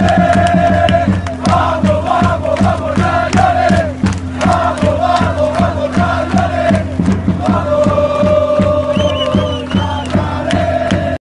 ¡Eh!